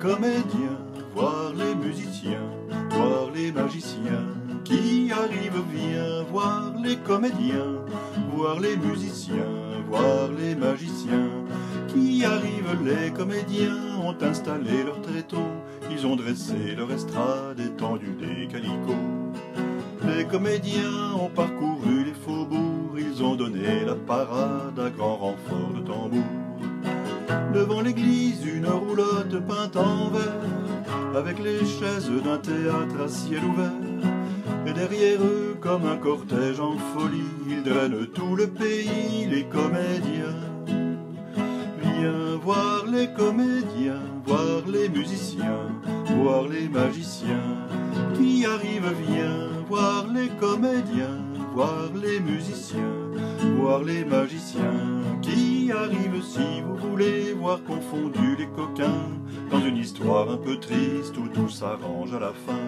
comédiens, voir les musiciens, voir les magiciens qui arrivent, viens voir les comédiens, voir les musiciens, voir les magiciens qui arrivent, les comédiens ont installé leur tréteau, ils ont dressé leur estrade étendue des calicots. Les comédiens ont parcouru les faubourgs, ils ont donné la parade à grand renfort de tambour. Devant l'église, une roulotte peinte en vert, avec les chaises d'un théâtre à ciel ouvert. Et derrière eux, comme un cortège en folie, ils drainent tout le pays, les comédiens. Viens voir les comédiens, voir les musiciens, voir les magiciens qui arrivent, viens voir les comédiens, voir les musiciens, voir les magiciens qui arrivent si vous voulez voir confondus les coquins dans une histoire un peu triste où tout s'arrange à la fin.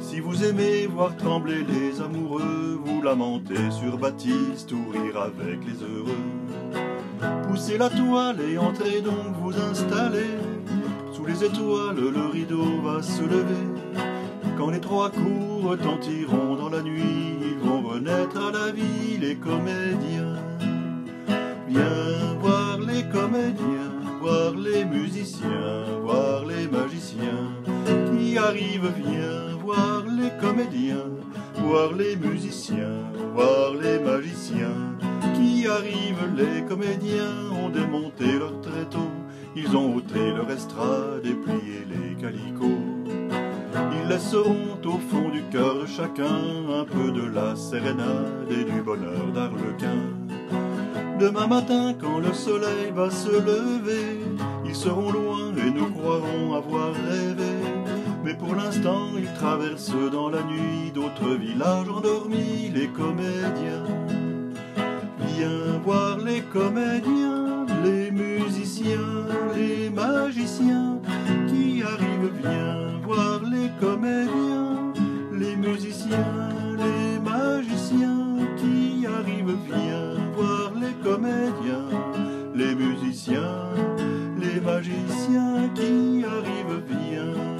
Si vous aimez voir trembler les amoureux, vous lamentez sur Baptiste ou rire avec les heureux. Poussez la toile et entrez donc vous installer. Sous les étoiles, le rideau va se lever. Quand les trois coups retentiront dans la nuit, ils vont renaître à la vie, les comédiens. Voir les magiciens qui arrivent, viens voir les comédiens, voir les musiciens, voir les magiciens qui arrivent, les comédiens ont démonté leur tréteau, ils ont ôté leur estrade et plié les calicots. Ils laisseront au fond du cœur de chacun un peu de la sérénade et du bonheur d'Arlequin. Demain matin, quand le soleil va se lever, ils seront loin et nous croirons avoir rêvé. Mais pour l'instant, ils traversent dans la nuit d'autres villages endormis, les comédiens. Viens voir les comédiens, les musiciens, les magiciens qui arrivent, viens voir les comédiens, les musiciens, les Qui arrive bien.